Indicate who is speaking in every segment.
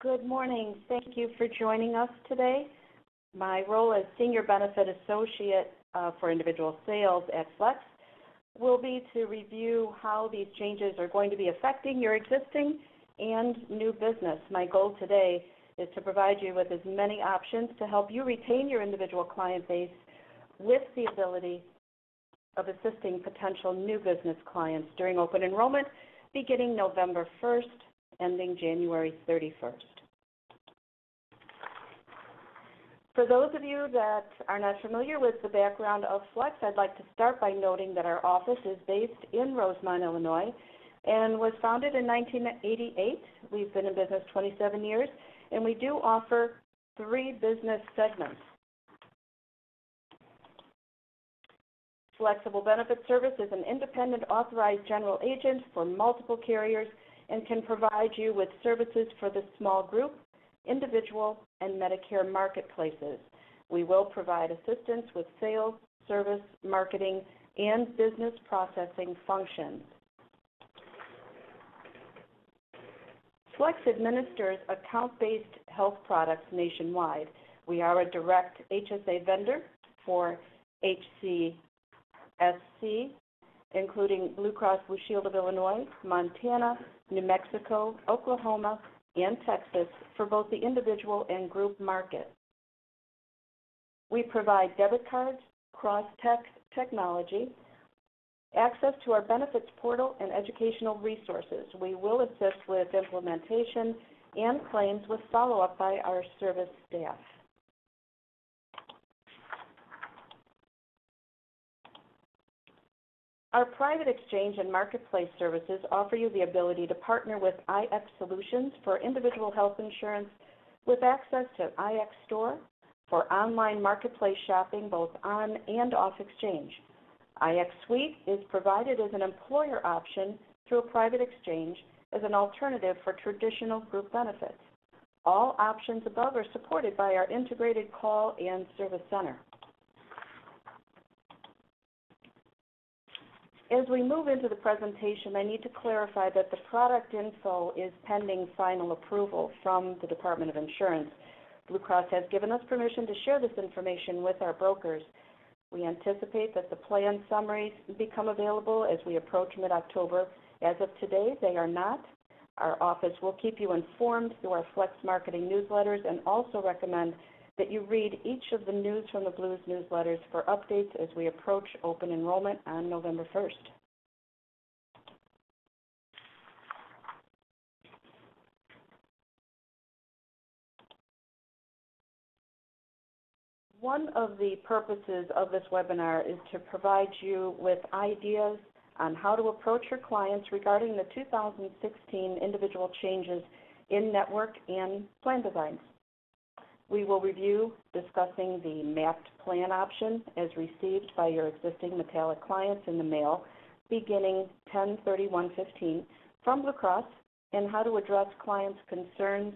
Speaker 1: Good morning. Thank you for joining us today. My role as Senior Benefit Associate uh, for Individual Sales at Flex will be to review how these changes are going to be affecting your existing and new business. My goal today is to provide you with as many options to help you retain your individual client base with the ability of assisting potential new business clients during open enrollment beginning November 1st, ending January 31st. For those of you that are not familiar with the background of Flex, I'd like to start by noting that our office is based in Rosemont, Illinois, and was founded in 1988. We've been in business 27 years, and we do offer three business segments. Flexible Benefit Service is an independent authorized general agent for multiple carriers and can provide you with services for the small group, individual, and Medicare marketplaces. We will provide assistance with sales, service, marketing, and business processing functions. Flex administers account-based health products nationwide. We are a direct HSA vendor for HCSC, including Blue Cross Blue Shield of Illinois, Montana, New Mexico, Oklahoma, and Texas for both the individual and group market. We provide debit cards, cross-tech technology, access to our benefits portal, and educational resources. We will assist with implementation and claims with follow-up by our service staff. Our private exchange and marketplace services offer you the ability to partner with IX Solutions for individual health insurance with access to IX Store for online marketplace shopping both on and off exchange. IX Suite is provided as an employer option through a private exchange as an alternative for traditional group benefits. All options above are supported by our integrated call and service center. As we move into the presentation, I need to clarify that the product info is pending final approval from the Department of Insurance. Blue Cross has given us permission to share this information with our brokers. We anticipate that the plan summaries become available as we approach mid-October. As of today, they are not. Our office will keep you informed through our Flex Marketing newsletters and also recommend that you read each of the News from the Blues newsletters for updates as we approach open enrollment on November 1st. One of the purposes of this webinar is to provide you with ideas on how to approach your clients regarding the 2016 individual changes in network and plan designs. We will review discussing the mapped plan option as received by your existing metallic clients in the mail beginning 10-31-15 from Blue Cross and how to address clients' concerns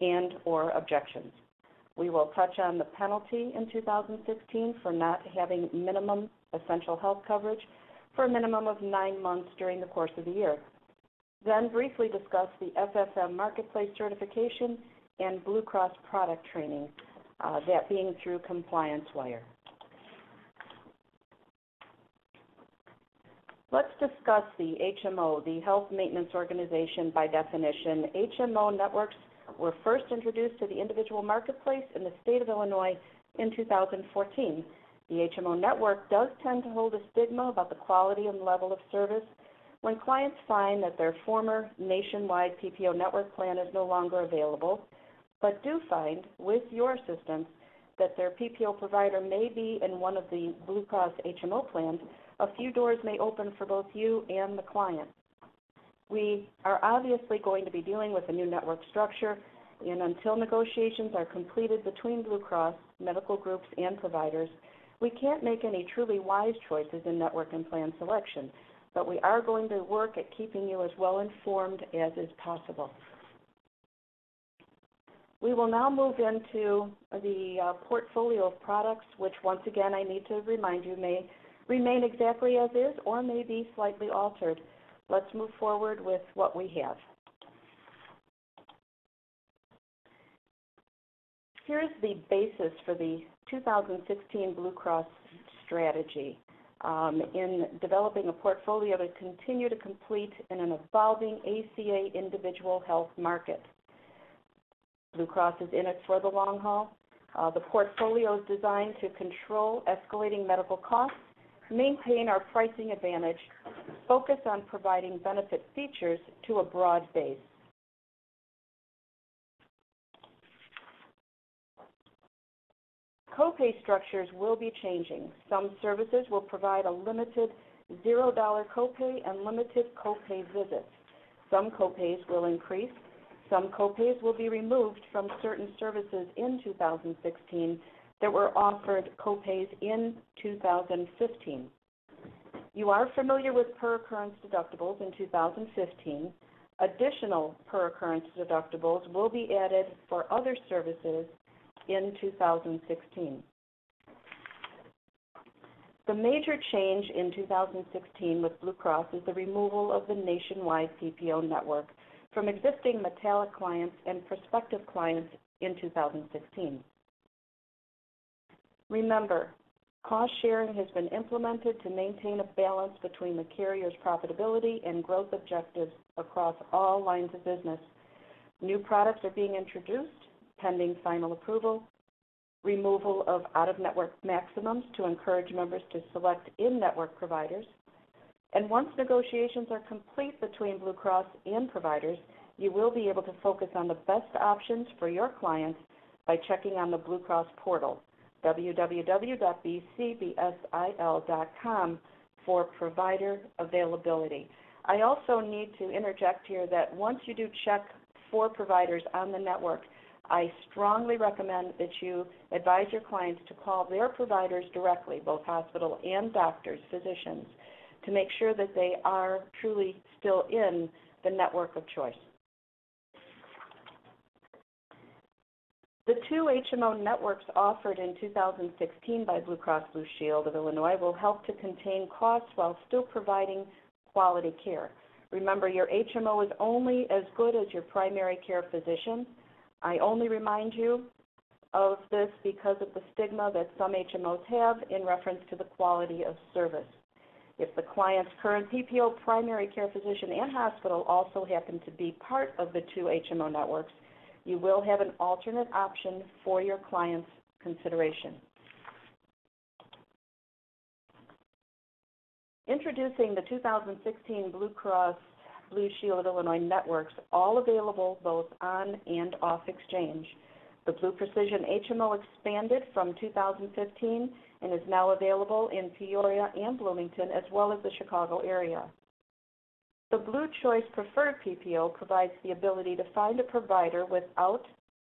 Speaker 1: and or objections. We will touch on the penalty in 2016 for not having minimum essential health coverage for a minimum of nine months during the course of the year. Then briefly discuss the FFM Marketplace certification and Blue Cross product training, uh, that being through ComplianceWire. Let's discuss the HMO, the Health Maintenance Organization by definition. HMO networks were first introduced to the individual marketplace in the state of Illinois in 2014. The HMO network does tend to hold a stigma about the quality and level of service when clients find that their former nationwide PPO network plan is no longer available, but do find, with your assistance, that their PPO provider may be in one of the Blue Cross HMO plans, a few doors may open for both you and the client. We are obviously going to be dealing with a new network structure, and until negotiations are completed between Blue Cross, medical groups, and providers, we can't make any truly wise choices in network and plan selection, but we are going to work at keeping you as well informed as is possible. We will now move into the uh, portfolio of products, which once again I need to remind you may remain exactly as is or may be slightly altered. Let's move forward with what we have. Here's the basis for the 2016 Blue Cross strategy um, in developing a portfolio to continue to complete in an evolving ACA individual health market. Blue Cross is in it for the long haul. Uh, the portfolio is designed to control escalating medical costs, maintain our pricing advantage, focus on providing benefit features to a broad base. Copay structures will be changing. Some services will provide a limited $0 copay and limited copay visits. Some copays will increase. Some copays will be removed from certain services in 2016 that were offered copays in 2015. You are familiar with per occurrence deductibles in 2015. Additional per occurrence deductibles will be added for other services in 2016. The major change in 2016 with Blue Cross is the removal of the nationwide PPO network from existing metallic clients and prospective clients in 2016. Remember, cost sharing has been implemented to maintain a balance between the carrier's profitability and growth objectives across all lines of business. New products are being introduced pending final approval, removal of out-of-network maximums to encourage members to select in-network providers. And once negotiations are complete between Blue Cross and providers, you will be able to focus on the best options for your clients by checking on the Blue Cross portal, www.bcbsil.com for provider availability. I also need to interject here that once you do check for providers on the network, I strongly recommend that you advise your clients to call their providers directly, both hospital and doctors, physicians, to make sure that they are truly still in the network of choice. The two HMO networks offered in 2016 by Blue Cross Blue Shield of Illinois will help to contain costs while still providing quality care. Remember, your HMO is only as good as your primary care physician. I only remind you of this because of the stigma that some HMOs have in reference to the quality of service. If the client's current PPO primary care physician and hospital also happen to be part of the two HMO networks, you will have an alternate option for your client's consideration. Introducing the 2016 Blue Cross Blue Shield of Illinois networks, all available both on and off exchange. The Blue Precision HMO expanded from 2015 and is now available in Peoria and Bloomington, as well as the Chicago area. The Blue Choice Preferred PPO provides the ability to find a provider without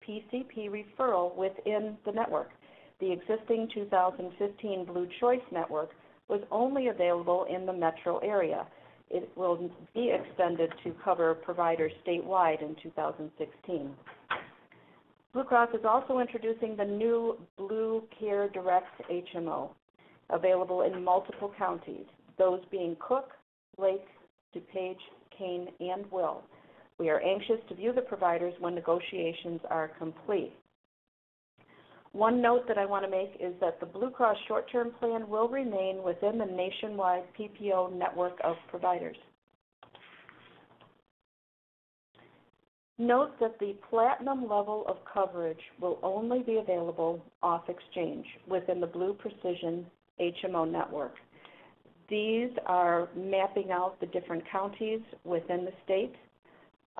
Speaker 1: PCP referral within the network. The existing 2015 Blue Choice network was only available in the metro area it will be extended to cover providers statewide in 2016. Blue Cross is also introducing the new Blue Care Direct HMO, available in multiple counties, those being Cook, Lake, DuPage, Kane, and Will. We are anxious to view the providers when negotiations are complete. One note that I want to make is that the Blue Cross short-term plan will remain within the nationwide PPO network of providers. Note that the platinum level of coverage will only be available off exchange within the Blue Precision HMO network. These are mapping out the different counties within the state.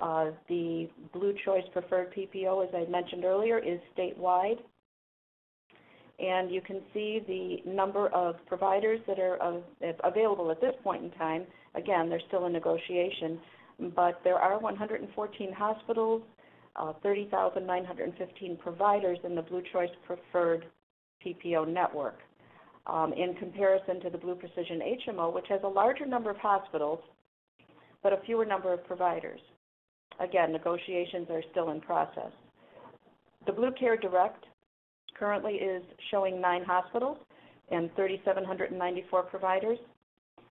Speaker 1: Uh, the Blue Choice Preferred PPO, as I mentioned earlier, is statewide and you can see the number of providers that are uh, available at this point in time. Again, they're still in negotiation, but there are 114 hospitals, uh, 30,915 providers in the Blue Choice Preferred PPO network. Um, in comparison to the Blue Precision HMO, which has a larger number of hospitals, but a fewer number of providers. Again, negotiations are still in process. The Blue Care Direct currently is showing nine hospitals and 3,794 providers.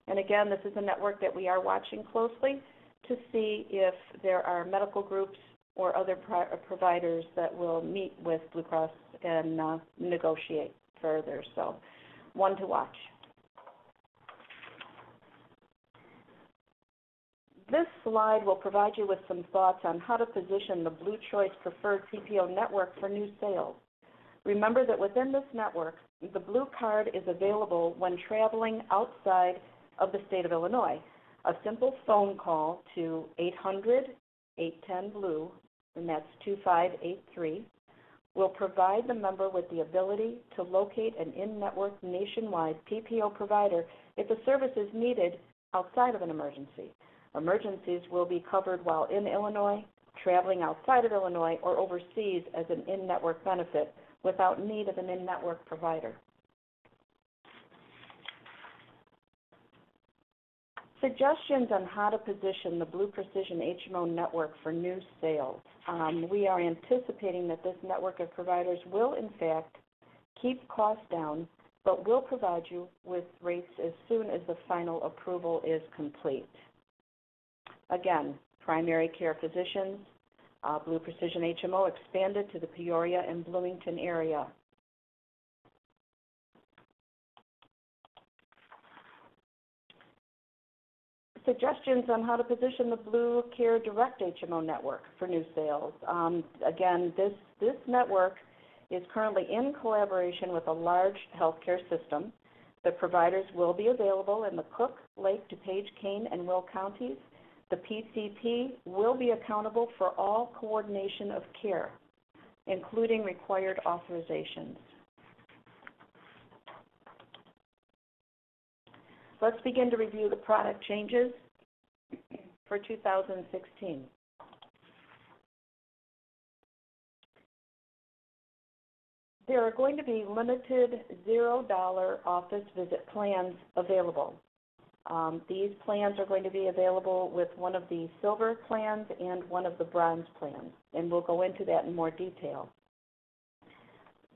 Speaker 1: And again, this is a network that we are watching closely to see if there are medical groups or other uh, providers that will meet with Blue Cross and uh, negotiate further. So, one to watch. This slide will provide you with some thoughts on how to position the Blue Choice Preferred PPO network for new sales. Remember that within this network, the Blue Card is available when traveling outside of the state of Illinois. A simple phone call to 800-810-BLUE, and that's 2583, will provide the member with the ability to locate an in-network nationwide PPO provider if the service is needed outside of an emergency. Emergencies will be covered while in Illinois, traveling outside of Illinois, or overseas as an in-network benefit without need of an in-network provider. Suggestions on how to position the Blue Precision HMO network for new sales. Um, we are anticipating that this network of providers will, in fact, keep costs down, but will provide you with rates as soon as the final approval is complete. Again, primary care physicians, uh, Blue Precision HMO expanded to the Peoria and Bloomington area. Suggestions on how to position the Blue Care Direct HMO network for new sales. Um, again, this, this network is currently in collaboration with a large healthcare system. The providers will be available in the Cook, Lake, DuPage, Kane, and Will counties the PCP will be accountable for all coordination of care, including required authorizations. Let's begin to review the product changes for 2016. There are going to be limited $0 office visit plans available. Um, these plans are going to be available with one of the silver plans and one of the bronze plans, and we'll go into that in more detail.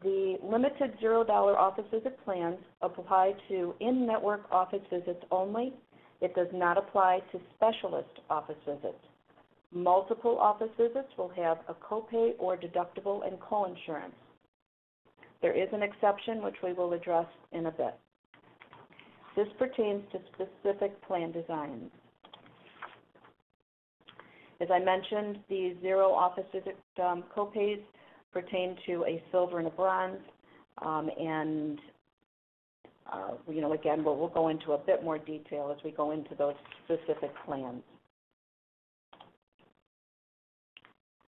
Speaker 1: The limited $0 office visit plans apply to in-network office visits only. It does not apply to specialist office visits. Multiple office visits will have a copay or deductible and coinsurance. There is an exception, which we will address in a bit. This pertains to specific plan designs. As I mentioned, the zero office visit um, copays pertain to a silver and a bronze, um, and uh, you know, again, we'll, we'll go into a bit more detail as we go into those specific plans.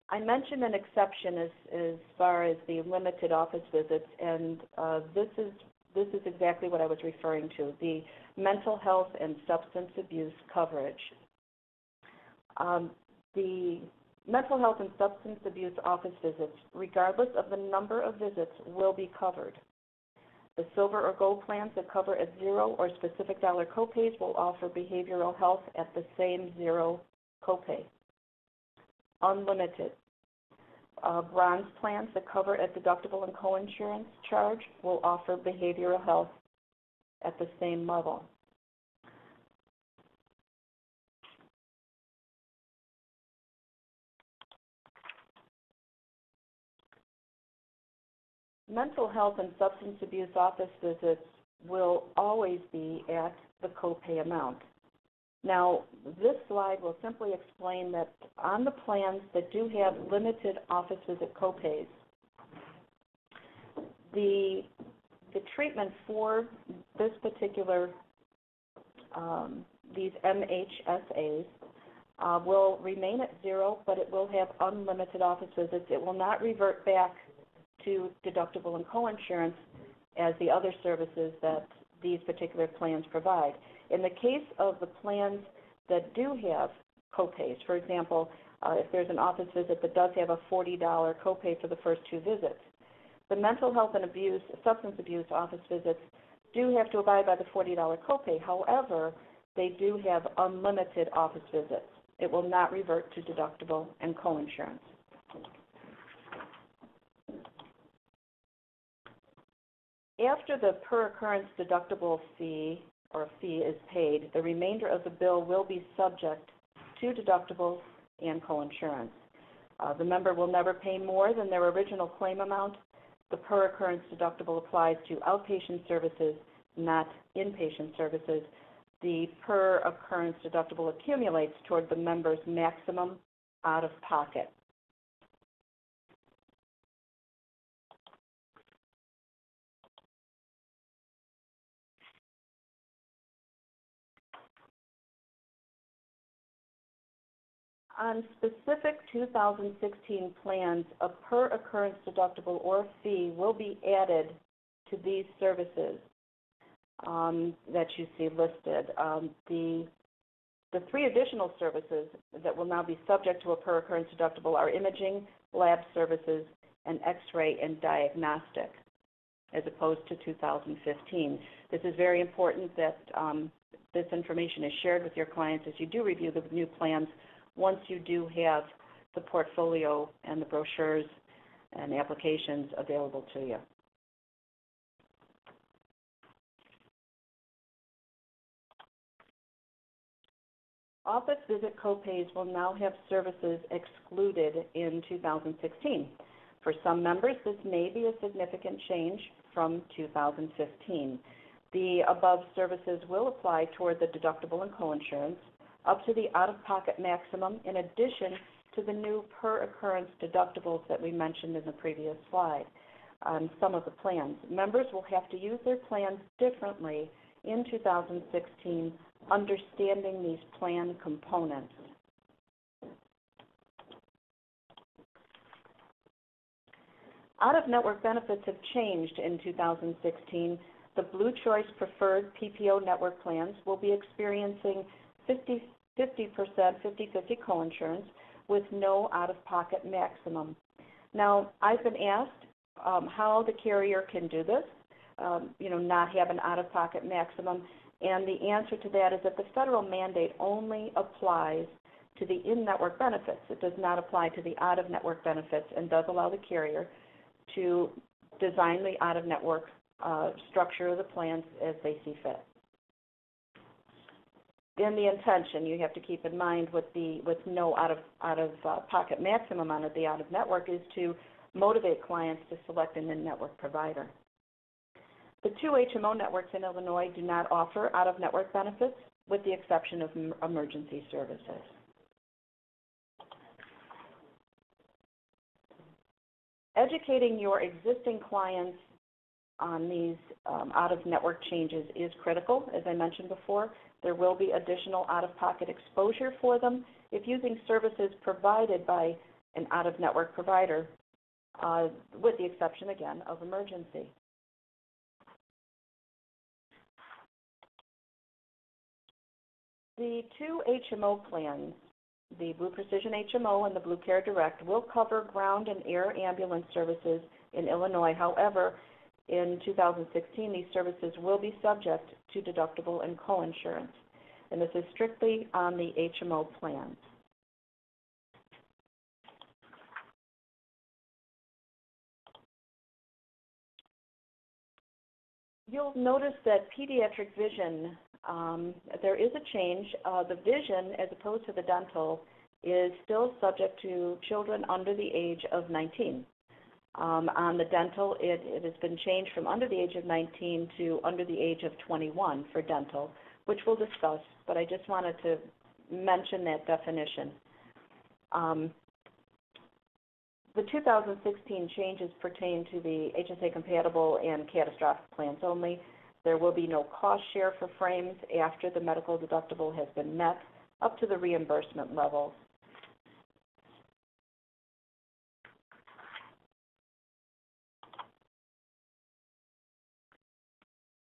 Speaker 1: I mentioned an exception as, as far as the limited office visits, and uh, this is this is exactly what I was referring to, the mental health and substance abuse coverage. Um, the mental health and substance abuse office visits, regardless of the number of visits, will be covered. The silver or gold plans that cover at zero or specific dollar copays will offer behavioral health at the same zero copay. Unlimited uh, bronze plans that cover at deductible and coinsurance charge will offer behavioral health at the same level. Mental health and substance abuse office visits will always be at the copay amount. Now, this slide will simply explain that on the plans that do have limited office visit copays, the, the treatment for this particular, um, these MHSAs uh, will remain at zero, but it will have unlimited office visits. It will not revert back to deductible and coinsurance as the other services that these particular plans provide. In the case of the plans that do have copays, for example, uh, if there's an office visit that does have a $40 copay for the first two visits, the mental health and abuse, substance abuse office visits do have to abide by the $40 copay. However, they do have unlimited office visits. It will not revert to deductible and coinsurance. After the per occurrence deductible fee or fee is paid, the remainder of the bill will be subject to deductibles and coinsurance. Uh, the member will never pay more than their original claim amount. The per occurrence deductible applies to outpatient services, not inpatient services. The per occurrence deductible accumulates toward the member's maximum out of pocket. On specific 2016 plans, a per occurrence deductible or fee will be added to these services um, that you see listed. Um, the three additional services that will now be subject to a per occurrence deductible are imaging, lab services, and x-ray and diagnostic, as opposed to 2015. This is very important that um, this information is shared with your clients as you do review the new plans once you do have the portfolio and the brochures and applications available to you. Office visit copays will now have services excluded in 2016. For some members, this may be a significant change from 2015. The above services will apply toward the deductible and coinsurance, up to the out-of-pocket maximum in addition to the new per occurrence deductibles that we mentioned in the previous slide on some of the plans. Members will have to use their plans differently in 2016, understanding these plan components. Out-of-network benefits have changed in 2016. The Blue Choice Preferred PPO network plans will be experiencing 50, 50%, 50-50 coinsurance with no out-of-pocket maximum. Now, I've been asked um, how the carrier can do this, um, you know, not have an out-of-pocket maximum, and the answer to that is that the federal mandate only applies to the in-network benefits. It does not apply to the out-of-network benefits and does allow the carrier to design the out-of-network uh, structure of the plans as they see fit in the intention, you have to keep in mind with the with no out of out of uh, pocket maximum on the out of network is to motivate clients to select an in-network provider. The two HMO networks in Illinois do not offer out of network benefits, with the exception of emergency services. Educating your existing clients on these um, out of network changes is critical, as I mentioned before. There will be additional out-of-pocket exposure for them if using services provided by an out-of-network provider, uh, with the exception, again, of emergency. The two HMO plans, the Blue Precision HMO and the Blue Care Direct, will cover ground and air ambulance services in Illinois. However, in 2016, these services will be subject to deductible and coinsurance, and this is strictly on the HMO plans. You'll notice that pediatric vision, um, there is a change. Uh, the vision, as opposed to the dental, is still subject to children under the age of 19. Um, on the dental, it, it has been changed from under the age of 19 to under the age of 21 for dental, which we'll discuss, but I just wanted to mention that definition. Um, the 2016 changes pertain to the HSA compatible and catastrophic plans only. There will be no cost share for frames after the medical deductible has been met up to the reimbursement levels.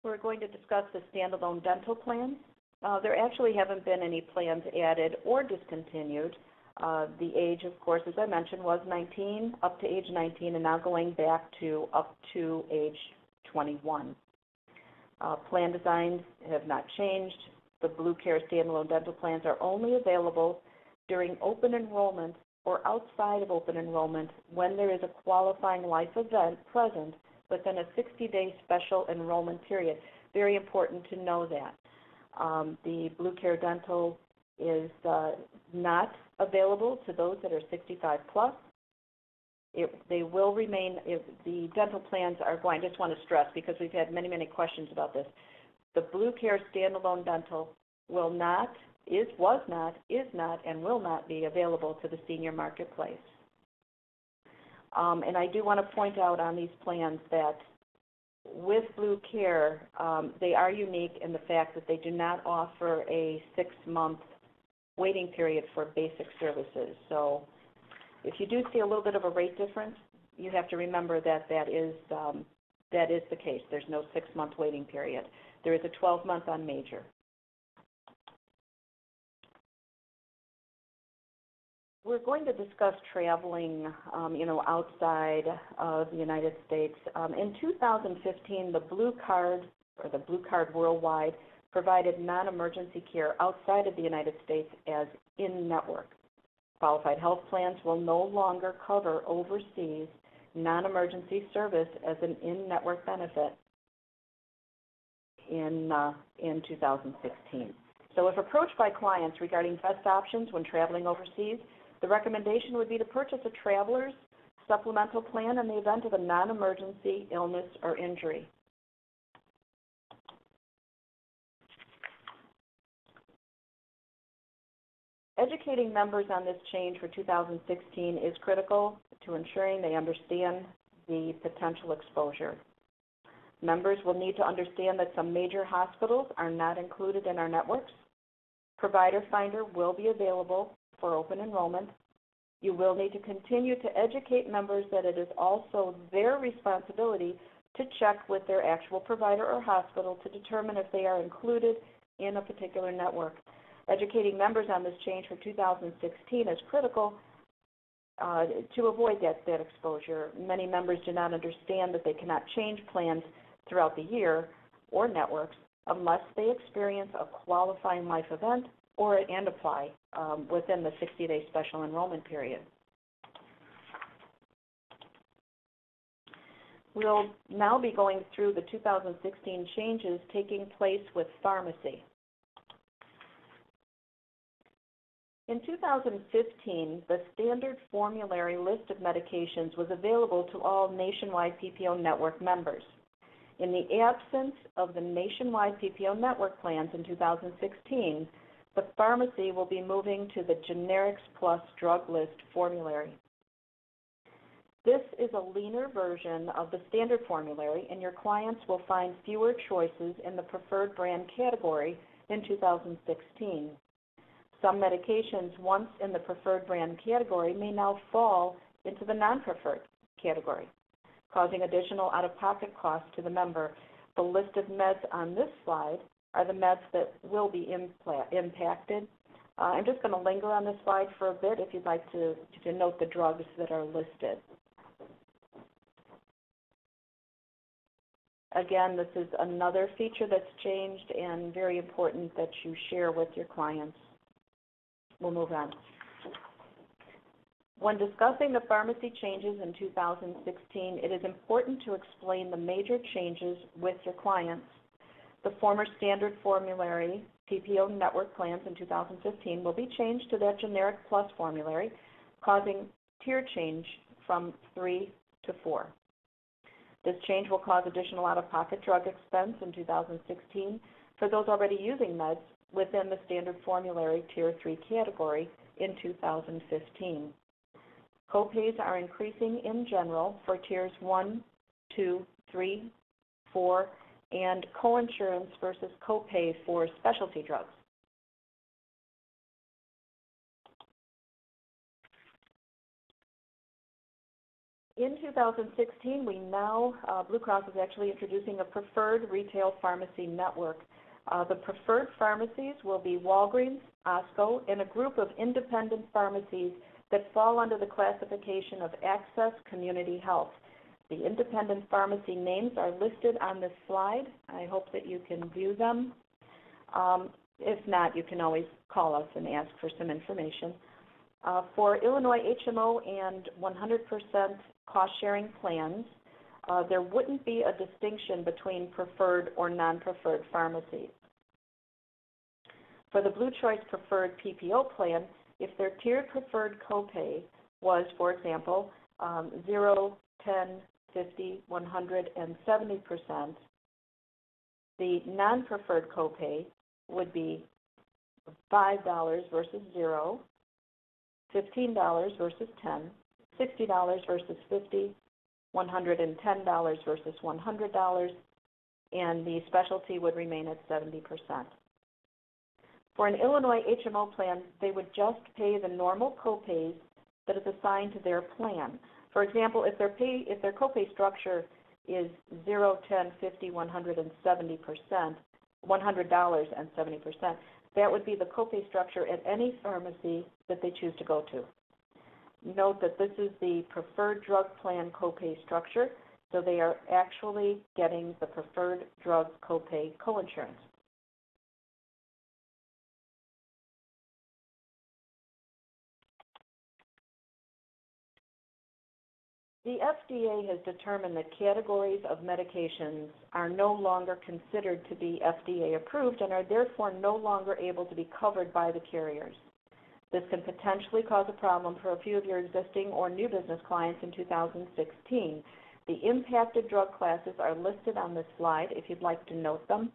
Speaker 1: We're going to discuss the standalone dental plans. Uh, there actually haven't been any plans added or discontinued. Uh, the age, of course, as I mentioned, was 19, up to age 19, and now going back to up to age 21. Uh, plan designs have not changed. The Blue Care standalone dental plans are only available during open enrollment or outside of open enrollment when there is a qualifying life event present within a 60-day special enrollment period. Very important to know that. Um, the Blue Care Dental is uh, not available to those that are 65 plus. It, they will remain, if the dental plans are going, I just want to stress because we've had many, many questions about this. The Blue Care standalone dental will not, is, was not, is not, and will not be available to the senior marketplace. Um, and I do want to point out on these plans that with Blue Care, um, they are unique in the fact that they do not offer a six-month waiting period for basic services. So if you do see a little bit of a rate difference, you have to remember that that is um, that is the case. There's no six-month waiting period. There is a 12-month on major. We're going to discuss traveling, um, you know, outside of the United States. Um, in 2015, the Blue Card, or the Blue Card Worldwide, provided non-emergency care outside of the United States as in-network. Qualified health plans will no longer cover overseas non-emergency service as an in-network benefit in, uh, in 2016. So if approached by clients regarding best options when traveling overseas, the recommendation would be to purchase a traveler's supplemental plan in the event of a non-emergency illness or injury. Educating members on this change for 2016 is critical to ensuring they understand the potential exposure. Members will need to understand that some major hospitals are not included in our networks. Provider Finder will be available for open enrollment. You will need to continue to educate members that it is also their responsibility to check with their actual provider or hospital to determine if they are included in a particular network. Educating members on this change for 2016 is critical uh, to avoid that, that exposure. Many members do not understand that they cannot change plans throughout the year or networks unless they experience a qualifying life event or and apply um, within the 60-day special enrollment period. We'll now be going through the 2016 changes taking place with pharmacy. In 2015, the standard formulary list of medications was available to all nationwide PPO network members. In the absence of the nationwide PPO network plans in 2016, the pharmacy will be moving to the Generics Plus drug list formulary. This is a leaner version of the standard formulary, and your clients will find fewer choices in the preferred brand category in 2016. Some medications once in the preferred brand category may now fall into the non-preferred category, causing additional out-of-pocket costs to the member. The list of meds on this slide are the meds that will be impacted. Uh, I'm just going to linger on this slide for a bit if you'd like to, to note the drugs that are listed. Again, this is another feature that's changed and very important that you share with your clients. We'll move on. When discussing the pharmacy changes in 2016, it is important to explain the major changes with your clients. The former standard formulary PPO network plans in 2015 will be changed to that generic plus formulary, causing tier change from three to four. This change will cause additional out-of-pocket drug expense in 2016 for those already using meds within the standard formulary Tier 3 category in 2015. Copays are increasing in general for Tiers 1, 2, 3, 4, and coinsurance versus copay for specialty drugs. In 2016, we now, uh, Blue Cross is actually introducing a preferred retail pharmacy network. Uh, the preferred pharmacies will be Walgreens, Osco, and a group of independent pharmacies that fall under the classification of Access Community Health. The independent pharmacy names are listed on this slide. I hope that you can view them. Um, if not, you can always call us and ask for some information. Uh, for Illinois HMO and 100% cost-sharing plans, uh, there wouldn't be a distinction between preferred or non-preferred pharmacies. For the Blue Choice Preferred PPO plan, if their tiered preferred copay was, for example, um, 0, 10, 50, 100, and 70 percent, the non-preferred copay would be $5 versus 0, $15 versus 10, $60 versus 50, $110 versus $100, and the specialty would remain at 70%. For an Illinois HMO plan, they would just pay the normal copays that is assigned to their plan. For example, if their pay if their copay structure is 0, 10, 50, 100, and 70 percent, $100 and 70 percent, that would be the copay structure at any pharmacy that they choose to go to. Note that this is the preferred drug plan copay structure, so they are actually getting the preferred drug copay coinsurance. The FDA has determined that categories of medications are no longer considered to be FDA approved and are therefore no longer able to be covered by the carriers. This can potentially cause a problem for a few of your existing or new business clients in 2016. The impacted drug classes are listed on this slide if you'd like to note them.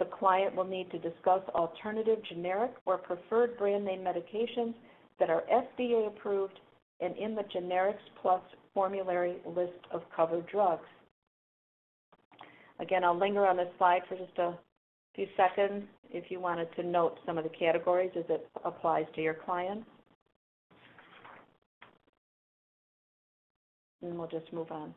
Speaker 1: The client will need to discuss alternative generic or preferred brand name medications that are FDA approved and in the generics plus formulary list of covered drugs. Again, I'll linger on this slide for just a few seconds if you wanted to note some of the categories as it applies to your clients. And we'll just move on.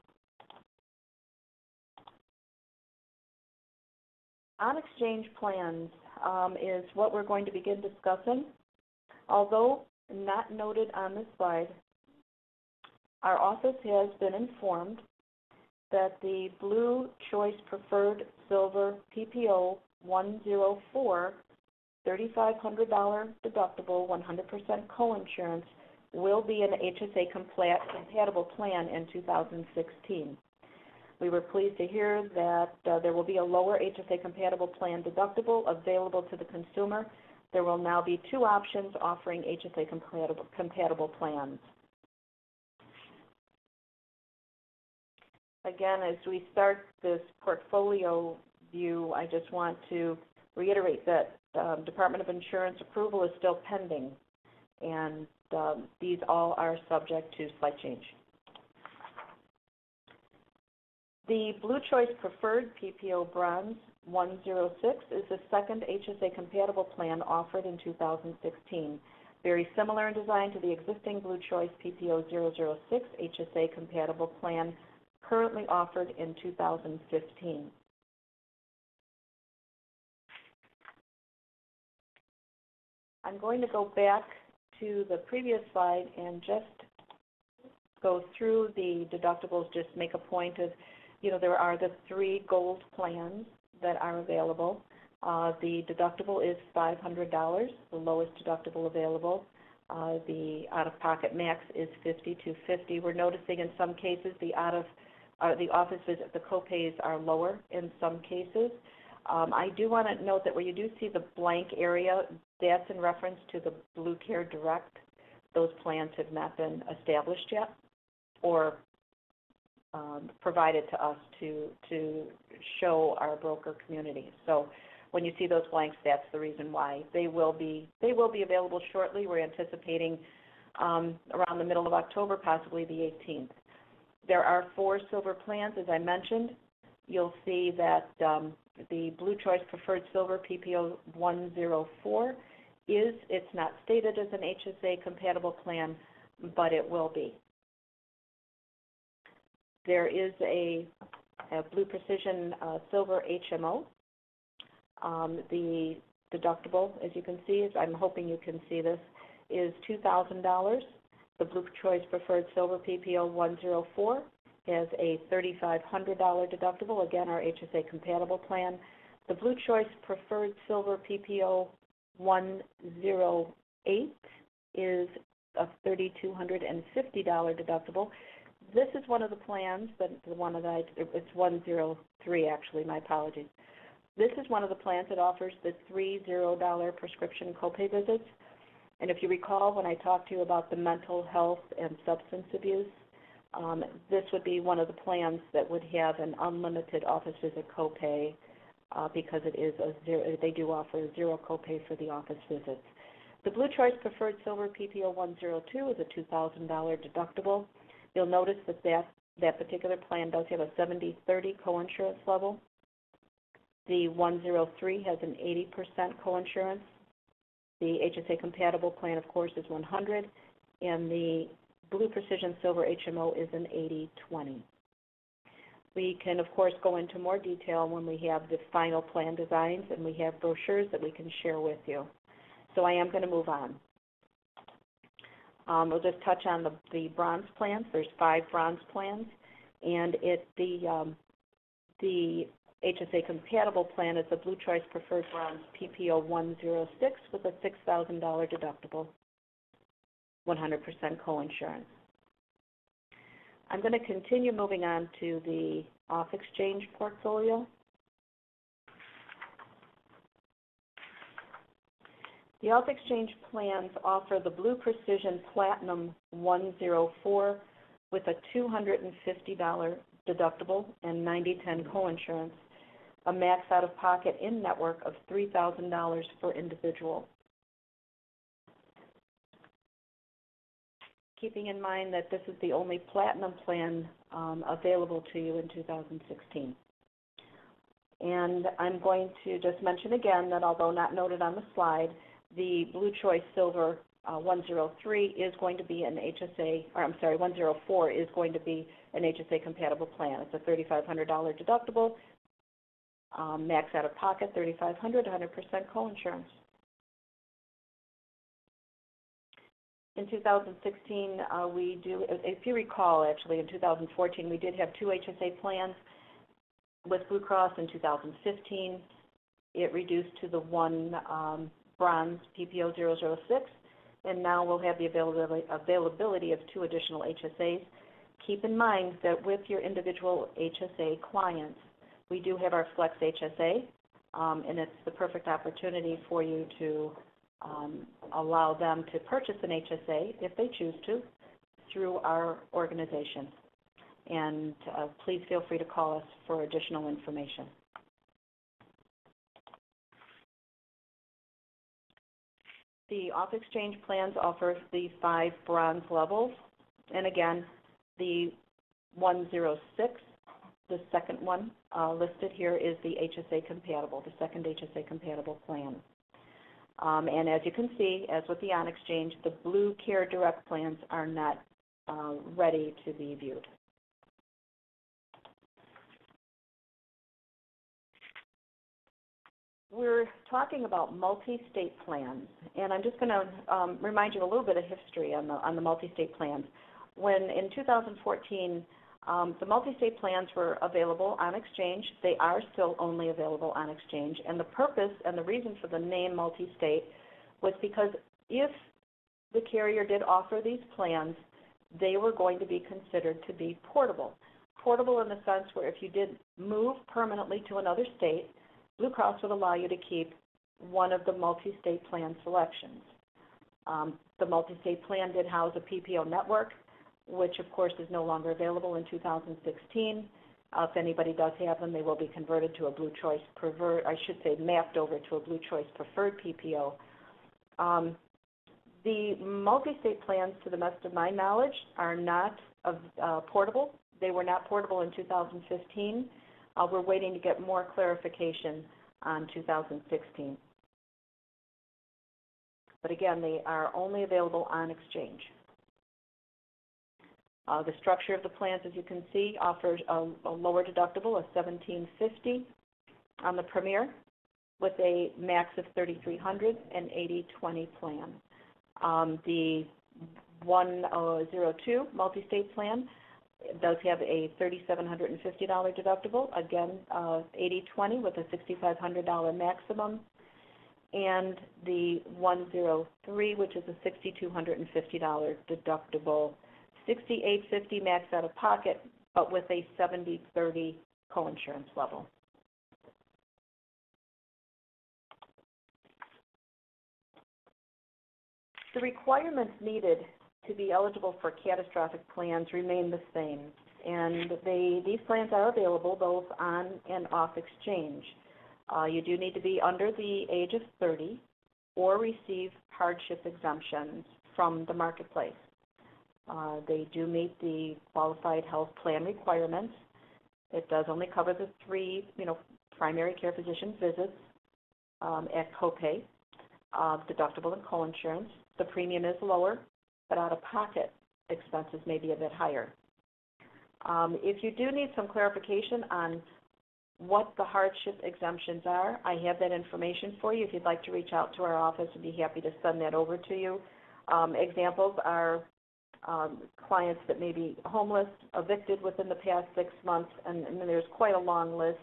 Speaker 1: On exchange plans um, is what we're going to begin discussing. Although not noted on this slide, our office has been informed that the Blue Choice Preferred Silver PPO 104 $3,500 deductible, 100% coinsurance will be an HSA compatible plan in 2016. We were pleased to hear that uh, there will be a lower HSA compatible plan deductible available to the consumer. There will now be two options offering HSA compatible, compatible plans. Again, as we start this portfolio view, I just want to reiterate that um, Department of Insurance approval is still pending, and um, these all are subject to slight change. The Blue Choice Preferred PPO Bronze 106 is the second HSA compatible plan offered in 2016. Very similar in design to the existing Blue Choice PPO 006 HSA compatible plan currently offered in 2015. I'm going to go back to the previous slide and just go through the deductibles, just make a point of, you know, there are the three gold plans that are available. Uh, the deductible is $500, the lowest deductible available. Uh, the out-of-pocket max is 50 to 50. We're noticing in some cases the out of uh, the office visit, the copays are lower in some cases. Um, I do want to note that where you do see the blank area, that's in reference to the Blue Care Direct. Those plans have not been established yet or um, provided to us to to show our broker community. So when you see those blanks, that's the reason why they will be they will be available shortly. We're anticipating um, around the middle of October, possibly the 18th. There are four silver plans, as I mentioned. You'll see that um, the Blue Choice Preferred Silver PPO 104 is, it's not stated as an HSA compatible plan, but it will be. There is a, a Blue Precision uh, Silver HMO. Um, the deductible, as you can see, I'm hoping you can see this, is $2,000. The Blue Choice Preferred Silver PPO 104 has a $3,500 deductible, again, our HSA compatible plan. The Blue Choice Preferred Silver PPO 108 is a $3,250 deductible. This is one of the plans, but the one that I, it's 103 actually, my apologies. This is one of the plans that offers the three zero-dollar prescription copay visits. And if you recall, when I talked to you about the mental health and substance abuse, um, this would be one of the plans that would have an unlimited office visit copay uh, because it is a zero, they do offer a zero copay for the office visits. The Blue Choice Preferred Silver PPO 102 is a $2,000 deductible. You'll notice that, that that particular plan does have a 70-30 coinsurance level. The 103 has an 80% coinsurance. The HSA compatible plan, of course, is 100, and the Blue Precision Silver HMO is an 80-20. We can, of course, go into more detail when we have the final plan designs and we have brochures that we can share with you. So I am going to move on. Um, we'll just touch on the, the bronze plans. There's five bronze plans, and it the um, the HSA compatible plan is the Blue Choice Preferred Bronze PPO 106 with a $6,000 deductible, 100% coinsurance. I'm going to continue moving on to the off exchange portfolio. The off exchange plans offer the Blue Precision Platinum 104 with a $250 deductible and 90-10 coinsurance, a max out-of-pocket in-network of $3,000 for individual. Keeping in mind that this is the only platinum plan um, available to you in 2016. And I'm going to just mention again that although not noted on the slide, the Blue Choice Silver uh, 103 is going to be an HSA, or I'm sorry, 104 is going to be an HSA compatible plan. It's a $3,500 deductible, um, max out of pocket 3,500, 100% coinsurance. In 2016, uh, we do, if you recall, actually in 2014, we did have two HSA plans with Blue Cross. In 2015, it reduced to the one um, bronze PPO 006, and now we'll have the availability, availability of two additional HSAs. Keep in mind that with your individual HSA clients, we do have our Flex HSA, um, and it's the perfect opportunity for you to um, allow them to purchase an HSA if they choose to through our organization. And uh, please feel free to call us for additional information. The off exchange plans offer the five bronze levels. And again, the 106, the second one uh, listed here is the HSA compatible, the second HSA compatible plan. Um, and as you can see, as with the on exchange, the blue Care Direct plans are not uh, ready to be viewed. we're talking about multi-state plans, and I'm just going to um, remind you a little bit of history on the on the multi-state plans. When in 2014, um, the multi-state plans were available on exchange. They are still only available on exchange, and the purpose and the reason for the name multi-state was because if the carrier did offer these plans, they were going to be considered to be portable. Portable in the sense where if you did move permanently to another state, Blue Cross would allow you to keep one of the multi-state plan selections. Um, the multi-state plan did house a PPO network, which of course is no longer available in 2016. Uh, if anybody does have them, they will be converted to a Blue Choice preferred, I should say mapped over to a Blue Choice preferred PPO. Um, the multi-state plans, to the best of my knowledge, are not uh, portable. They were not portable in 2015. Uh, we're waiting to get more clarification on 2016. But again, they are only available on exchange. Uh, the structure of the plans, as you can see, offers a, a lower deductible of 1750 on the Premier with a max of 3300 and 80-20 plan. Um, the 102 multi-state plan does have a $3,750 deductible, again, uh, 80/20 with a $6,500 maximum, and the 103, which is a $6,250 deductible, sixty-eight fifty max out of pocket, but with a seventy-thirty coinsurance level. The requirements needed to be eligible for catastrophic plans remain the same, and they, these plans are available both on and off exchange. Uh, you do need to be under the age of 30 or receive hardship exemptions from the marketplace. Uh, they do meet the qualified health plan requirements. It does only cover the three, you know, primary care physician visits um, at copay, uh, deductible and co-insurance. The premium is lower, but out-of-pocket expenses may be a bit higher. Um, if you do need some clarification on what the hardship exemptions are, I have that information for you. If you'd like to reach out to our office, we'd be happy to send that over to you. Um, examples are um, clients that may be homeless, evicted within the past six months, and, and there's quite a long list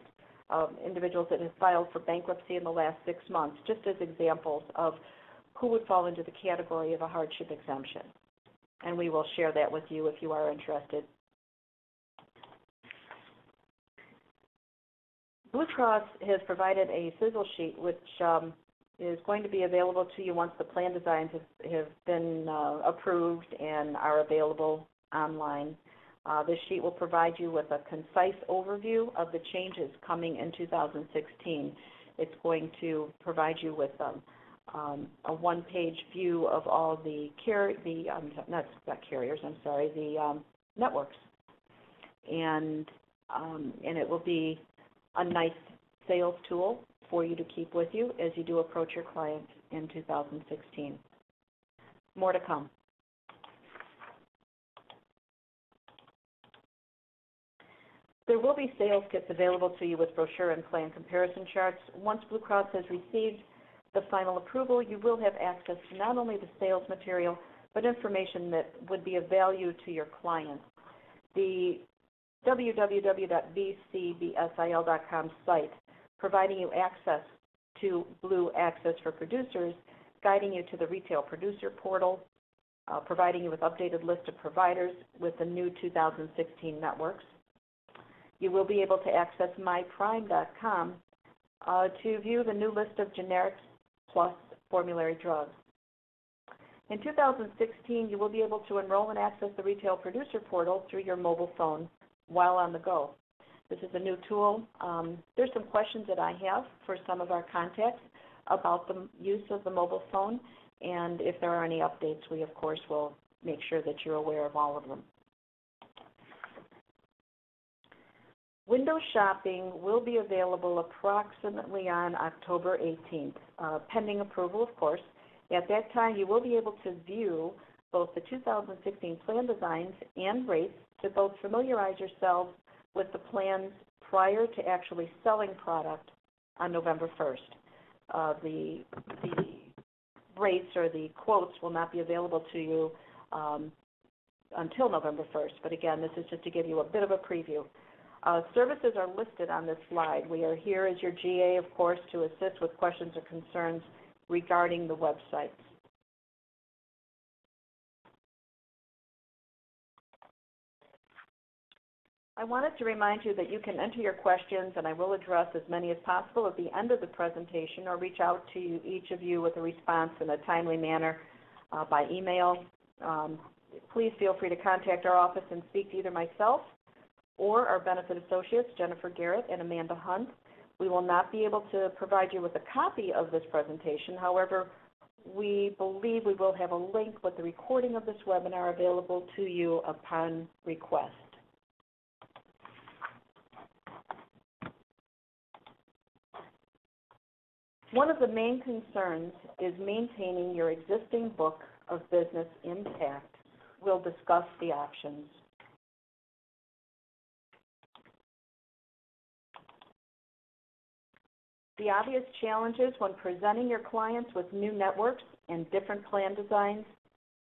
Speaker 1: of individuals that have filed for bankruptcy in the last six months, just as examples of who would fall into the category of a hardship exemption. And we will share that with you if you are interested. Blue Cross has provided a sizzle sheet which um, is going to be available to you once the plan designs have, have been uh, approved and are available online. Uh, this sheet will provide you with a concise overview of the changes coming in 2016. It's going to provide you with um, um, a one-page view of all the car- the um, not, not carriers, I'm sorry, the um, networks, and um, and it will be a nice sales tool for you to keep with you as you do approach your clients in 2016. More to come. There will be sales kits available to you with brochure and plan comparison charts. Once Blue Cross has received the final approval, you will have access to not only the sales material, but information that would be of value to your clients. The www.bcbsil.com site, providing you access to Blue Access for Producers, guiding you to the Retail Producer Portal, uh, providing you with updated list of providers with the new 2016 networks. You will be able to access myprime.com uh, to view the new list of generics plus formulary drugs. In 2016, you will be able to enroll and access the Retail Producer Portal through your mobile phone while on the go. This is a new tool. Um, there's some questions that I have for some of our contacts about the use of the mobile phone, and if there are any updates, we of course will make sure that you're aware of all of them. Window shopping will be available approximately on October 18th, uh, pending approval, of course. At that time, you will be able to view both the 2016 plan designs and rates to both familiarize yourselves with the plans prior to actually selling product on November 1st. Uh, the, the rates or the quotes will not be available to you um, until November 1st, but again, this is just to give you a bit of a preview. Uh, services are listed on this slide. We are here as your GA, of course, to assist with questions or concerns regarding the websites. I wanted to remind you that you can enter your questions, and I will address as many as possible at the end of the presentation, or reach out to you, each of you with a response in a timely manner uh, by email. Um, please feel free to contact our office and speak to either myself or our benefit associates, Jennifer Garrett and Amanda Hunt. We will not be able to provide you with a copy of this presentation. However, we believe we will have a link with the recording of this webinar available to you upon request. One of the main concerns is maintaining your existing book of business intact. We'll discuss the options. The obvious challenges when presenting your clients with new networks and different plan designs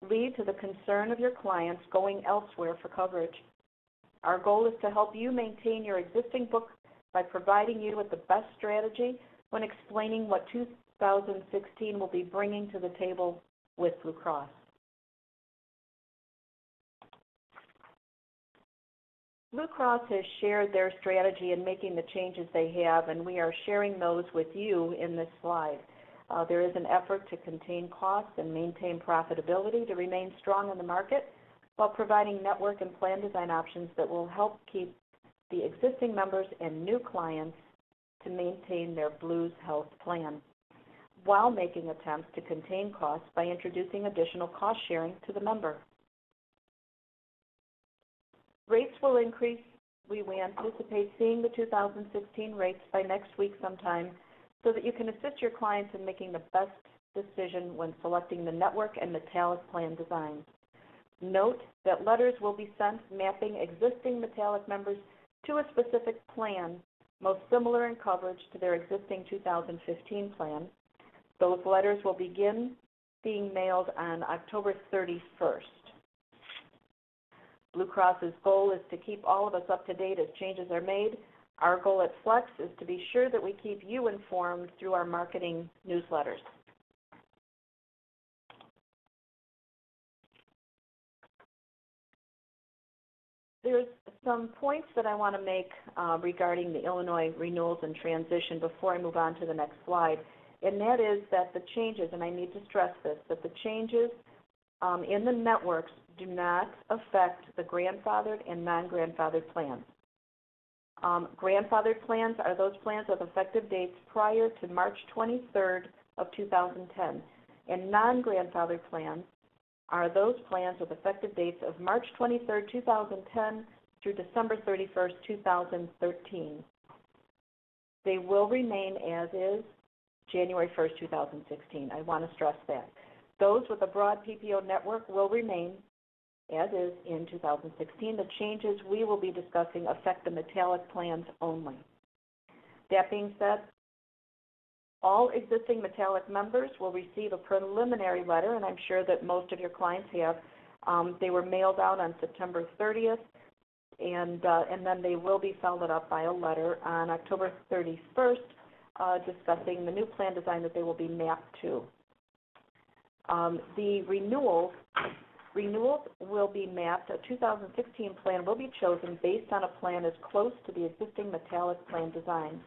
Speaker 1: lead to the concern of your clients going elsewhere for coverage. Our goal is to help you maintain your existing book by providing you with the best strategy when explaining what 2016 will be bringing to the table with Blue Cross. Blue Cross has shared their strategy in making the changes they have, and we are sharing those with you in this slide. Uh, There is an effort to contain costs and maintain profitability to remain strong in the market while providing network and plan design options that will help keep the existing members and new clients to maintain their Blues Health plan, while making attempts to contain costs by introducing additional cost sharing to the member. Rates will increase. We anticipate seeing the 2016 rates by next week sometime so that you can assist your clients in making the best decision when selecting the network and metallic plan designs. Note that letters will be sent mapping existing metallic members to a specific plan most similar in coverage to their existing 2015 plan. Those letters will begin being mailed on October 31st. Blue Cross's goal is to keep all of us up to date as changes are made. Our goal at Flex is to be sure that we keep you informed through our marketing newsletters. There's some points that I want to make uh, regarding the Illinois renewals and transition before I move on to the next slide. And that is that the changes, and I need to stress this, that the changes um, in the networks do not affect the grandfathered and non-grandfathered plans. Um, grandfathered plans are those plans with effective dates prior to March 23rd of 2010, and non-grandfathered plans are those plans with effective dates of March 23rd, 2010 through December 31st, 2013. They will remain as is January 1st, 2016. I want to stress that. Those with a broad PPO network will remain as is in 2016. The changes we will be discussing affect the metallic plans only. That being said, all existing metallic members will receive a preliminary letter, and I'm sure that most of your clients have. Um, they were mailed out on September 30th, and, uh, and then they will be followed up by a letter on October 31st uh, discussing the new plan design that they will be mapped to. Um, the renewals, renewals will be mapped. A 2016 plan will be chosen based on a plan as close to the existing metallic plan design.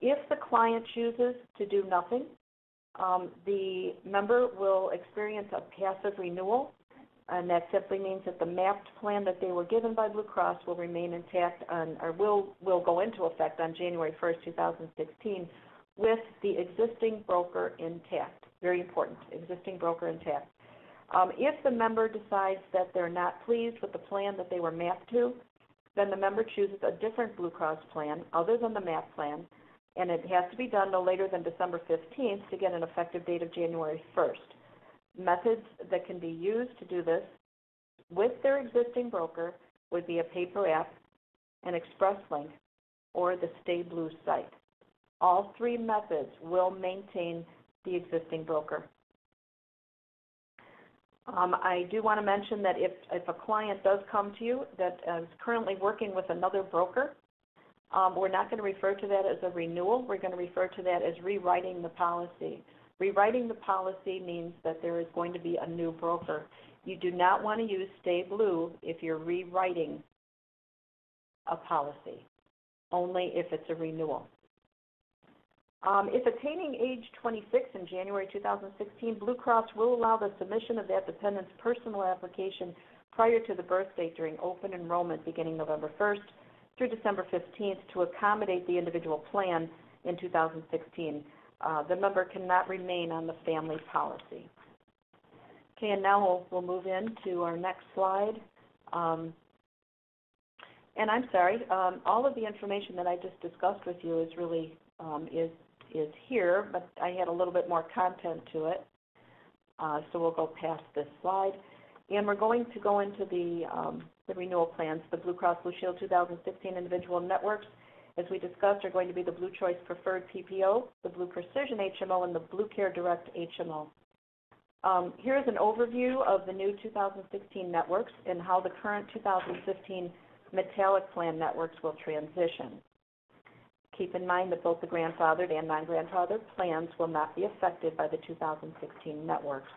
Speaker 1: If the client chooses to do nothing, um, the member will experience a passive renewal, and that simply means that the mapped plan that they were given by Blue Cross will remain intact on, or will, will go into effect on January 1st, 2016, with the existing broker intact. Very important, existing broker intact. Um, if the member decides that they're not pleased with the plan that they were mapped to, then the member chooses a different Blue Cross plan other than the MAP plan, and it has to be done no later than December 15th to get an effective date of January 1st. Methods that can be used to do this with their existing broker would be a paper app, an express link, or the Stay Blue site. All three methods will maintain the existing broker. Um, I do want to mention that if, if a client does come to you that is currently working with another broker, um, we're not going to refer to that as a renewal. We're going to refer to that as rewriting the policy. Rewriting the policy means that there is going to be a new broker. You do not want to use Stay Blue if you're rewriting a policy, only if it's a renewal. Um, if attaining age 26 in January 2016, Blue Cross will allow the submission of that dependent's personal application prior to the birth date during open enrollment beginning November 1st through December 15th to accommodate the individual plan in 2016. Uh, the member cannot remain on the family policy. Okay, and now we'll, we'll move into our next slide. Um, and I'm sorry, um, all of the information that I just discussed with you is really um, is is here, but I had a little bit more content to it. Uh, so we'll go past this slide. And we're going to go into the, um, the renewal plans. The Blue Cross Blue Shield 2016 individual networks, as we discussed, are going to be the Blue Choice Preferred PPO, the Blue Precision HMO, and the Blue Care Direct HMO. Um, here's an overview of the new 2016 networks and how the current 2015 metallic plan networks will transition. Keep in mind that both the grandfathered and non-grandfathered plans will not be affected by the 2016 networks.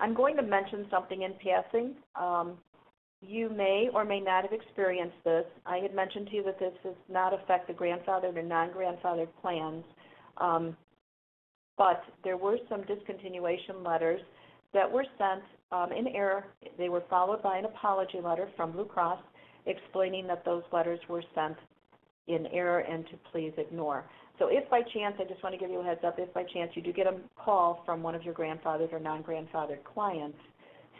Speaker 1: I'm going to mention something in passing. Um, you may or may not have experienced this. I had mentioned to you that this does not affect the grandfathered or non-grandfathered plans. Um, but there were some discontinuation letters that were sent um, in error. They were followed by an apology letter from Blue Cross explaining that those letters were sent in error and to please ignore. So if by chance, I just want to give you a heads up, if by chance you do get a call from one of your grandfathered or non-grandfathered clients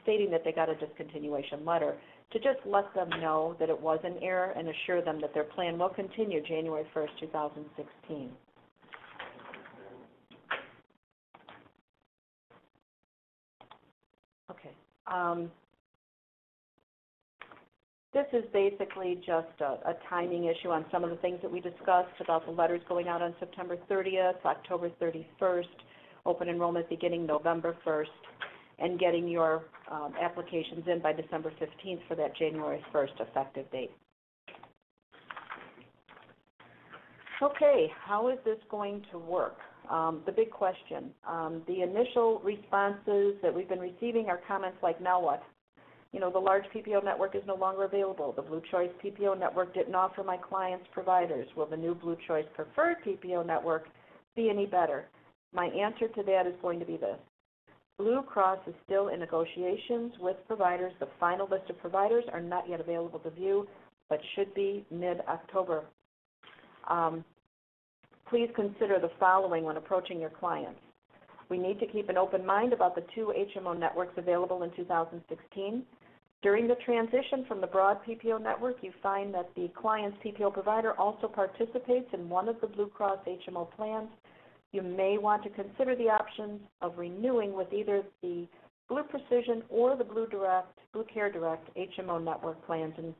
Speaker 1: stating that they got a discontinuation letter, to just let them know that it was an error and assure them that their plan will continue January 1st, 2016. Okay. Um, this is basically just a, a timing issue on some of the things that we discussed about the letters going out on September 30th, October 31st, open enrollment beginning November 1st, and getting your um, applications in by December 15th for that January 1st effective date. Okay, how is this going to work? Um, the big question. Um, the initial responses that we've been receiving are comments like, now what? You know, the large PPO network is no longer available. The Blue Choice PPO network didn't offer my clients providers. Will the new Blue Choice preferred PPO network be any better? My answer to that is going to be this. Blue Cross is still in negotiations with providers. The final list of providers are not yet available to view, but should be mid-October. Um, please consider the following when approaching your clients. We need to keep an open mind about the two HMO networks available in 2016. During the transition from the broad PPO network, you find that the client's PPO provider also participates in one of the Blue Cross HMO plans. You may want to consider the options of renewing with either the Blue Precision or the Blue Direct, Blue Care Direct HMO network plans in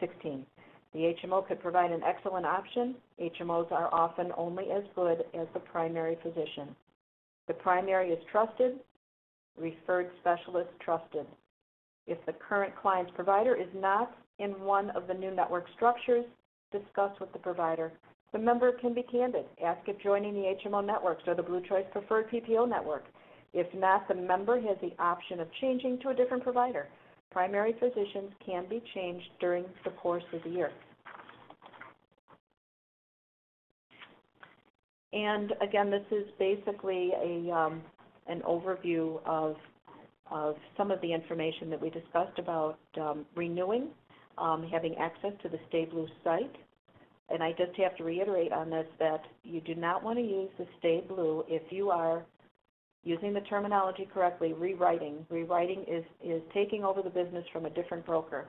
Speaker 1: 16. The HMO could provide an excellent option. HMOs are often only as good as the primary physician. The primary is trusted, referred specialist trusted. If the current client's provider is not in one of the new network structures, discuss with the provider. The member can be candid. Ask if joining the HMO networks or the Blue Choice Preferred PPO network. If not, the member has the option of changing to a different provider. Primary physicians can be changed during the course of the year. And again, this is basically a, um, an overview of of some of the information that we discussed about um, renewing, um, having access to the Stay Blue site. And I just have to reiterate on this that you do not want to use the Stay Blue if you are using the terminology correctly, rewriting. Rewriting is, is taking over the business from a different broker.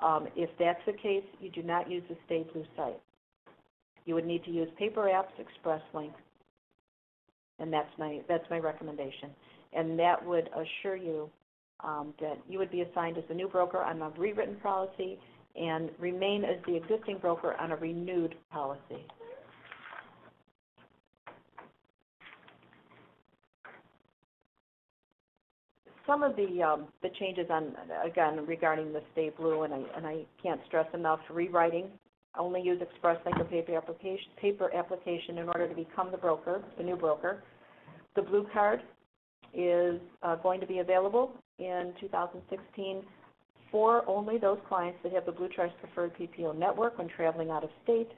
Speaker 1: Um, if that's the case, you do not use the Stay Blue site. You would need to use Paper Apps Express Link, and that's my, that's my recommendation and that would assure you um, that you would be assigned as a new broker on a rewritten policy and remain as the existing broker on a renewed policy. Some of the um, the changes on again regarding the Stay Blue, and I and I can't stress enough rewriting. Only use Express Link or paper application paper application in order to become the broker, the new broker. The blue card is uh, going to be available in 2016 for only those clients that have the Blue Choice Preferred PPO network when traveling out of state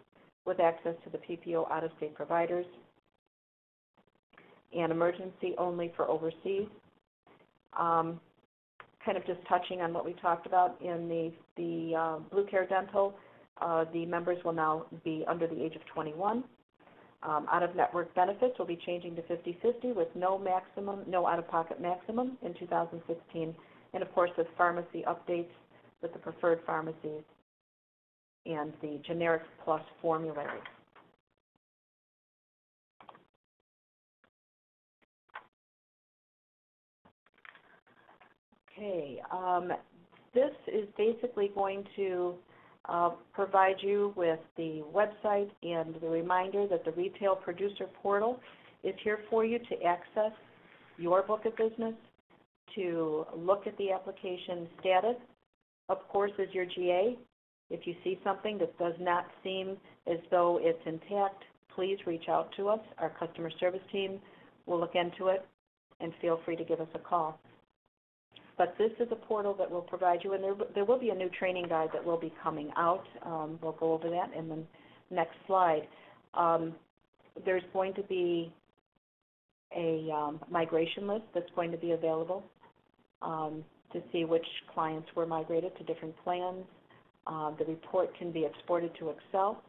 Speaker 1: with access to the PPO out-of-state providers, and emergency only for overseas. Um, kind of just touching on what we talked about in the, the uh, Blue Care Dental, uh, the members will now be under the age of 21. Um, out-of-network benefits will be changing to 50/50 with no maximum, no out-of-pocket maximum in 2016, and of course with pharmacy updates with the preferred pharmacies and the generic plus formulary. Okay, um, this is basically going to uh, provide you with the website and the reminder that the Retail Producer Portal is here for you to access your book of business, to look at the application status. Of course, as your GA, if you see something that does not seem as though it's intact, please reach out to us. Our customer service team will look into it and feel free to give us a call. But this is a portal that will provide you, and there, there will be a new training guide that will be coming out. Um, we'll go over that in the next slide. Um, there's going to be a um, migration list that's going to be available um, to see which clients were migrated to different plans. Uh, the report can be exported to Excel.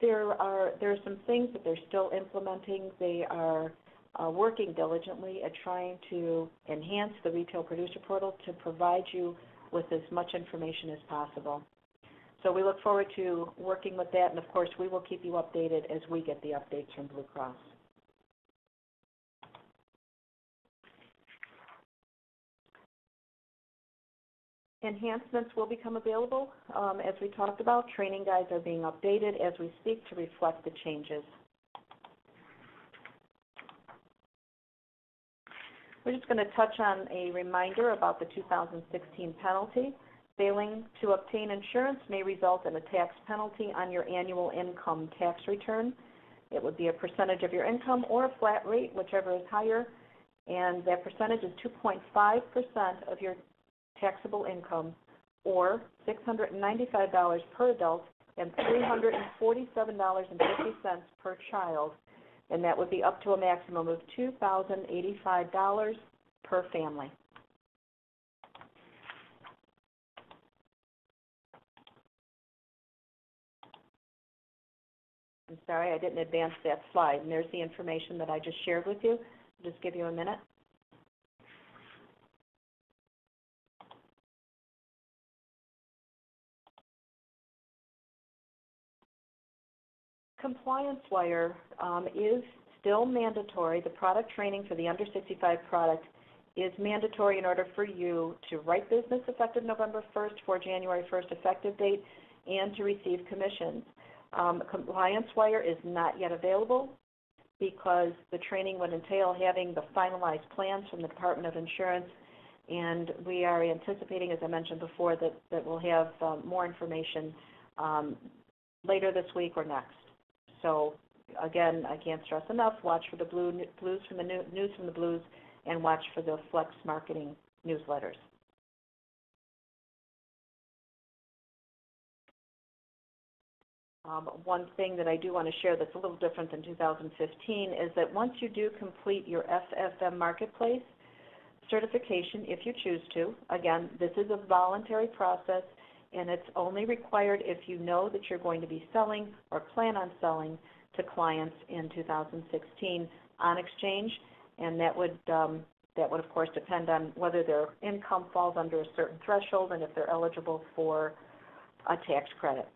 Speaker 1: There are there are some things that they're still implementing. They are uh, working diligently at trying to enhance the retail producer portal to provide you with as much information as possible. So we look forward to working with that, and of course, we will keep you updated as we get the updates from Blue Cross. Enhancements will become available. Um, as we talked about, training guides are being updated as we speak to reflect the changes. We're just going to touch on a reminder about the 2016 penalty. Failing to obtain insurance may result in a tax penalty on your annual income tax return. It would be a percentage of your income or a flat rate, whichever is higher, and that percentage is 2.5% of your taxable income or $695 per adult and $347.50 per child, and that would be up to a maximum of $2,085 per family. I'm sorry, I didn't advance that slide, and there's the information that I just shared with you. I'll just give you a minute. Compliance Wire um, is still mandatory. The product training for the under 65 product is mandatory in order for you to write business effective November 1st for January 1st effective date and to receive commissions. Um, Compliance Wire is not yet available because the training would entail having the finalized plans from the Department of Insurance and we are anticipating, as I mentioned before, that, that we'll have um, more information um, later this week or next. So again, I can't stress enough, watch for the blue, blues from the new, news from the blues and watch for the Flex Marketing newsletters. Um, one thing that I do want to share that's a little different than 2015 is that once you do complete your FFM Marketplace certification, if you choose to, again, this is a voluntary process and it's only required if you know that you're going to be selling or plan on selling to clients in 2016 on exchange, and that would um, that would of course depend on whether their income falls under a certain threshold and if they're eligible for a tax credit.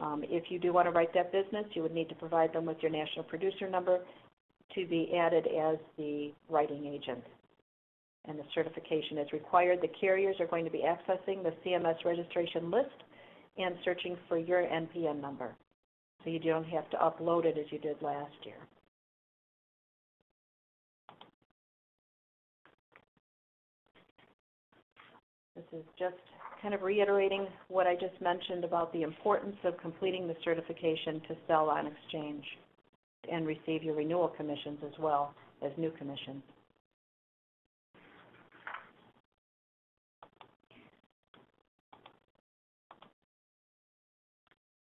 Speaker 1: Um, if you do want to write that business, you would need to provide them with your national producer number to be added as the writing agent and the certification is required. The carriers are going to be accessing the CMS registration list and searching for your NPN number. So you don't have to upload it as you did last year. This is just kind of reiterating what I just mentioned about the importance of completing the certification to sell on exchange and receive your renewal commissions as well as new commissions.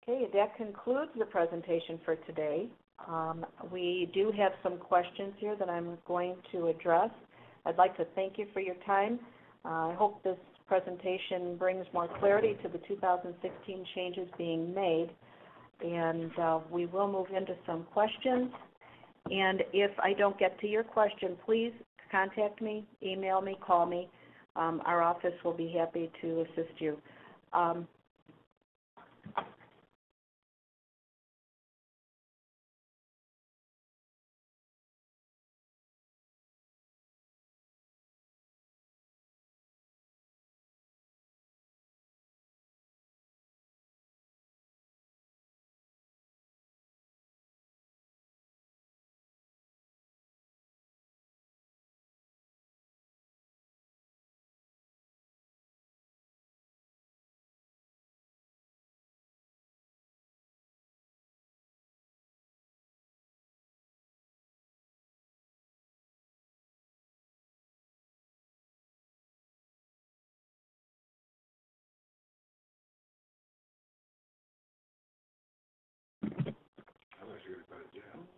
Speaker 1: Okay, that concludes the presentation for today. Um, we do have some questions here that I'm going to address. I'd like to thank you for your time. Uh, I hope this presentation brings more clarity to the 2016 changes being made. And uh, we will move into some questions. And if I don't get to your question, please contact me, email me, call me. Um, our office will be happy to assist you. Um,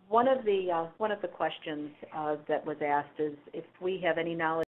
Speaker 1: one of the, uh, one of the questions, uh, that was asked is if we have any knowledge